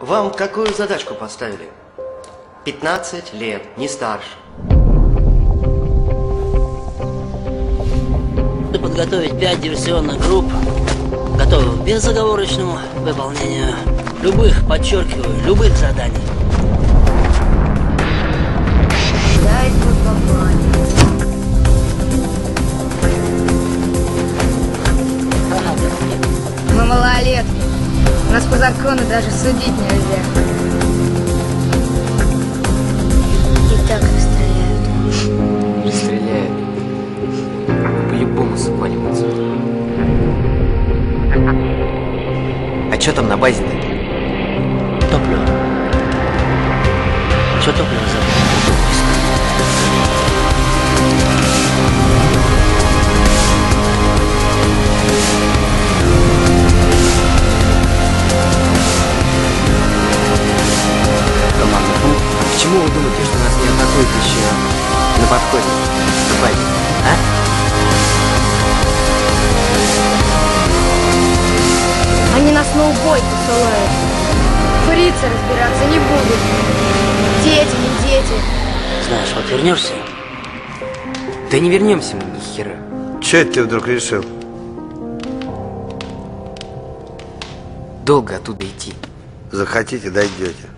Вам какую задачку поставили? 15 лет, не старше. Подготовить пять диверсионных групп, готовых к безоговорочному выполнению любых, подчеркиваю, любых заданий. Закону даже судить нельзя. И так расстреляют. Стреляет. По-любому запаливается. А что там на базе-то? Топливо. Что топливо забыл? Почему вы думаете, что нас не атакуют еще на подходе? Базе, а? Они нас на убой посылают. Фрицы разбираться не будут. Дети, не дети. Знаешь, вот вернешься, Да не вернемся мы ни хера. Че это ты вдруг решил? Долго оттуда идти. Захотите, дойдете.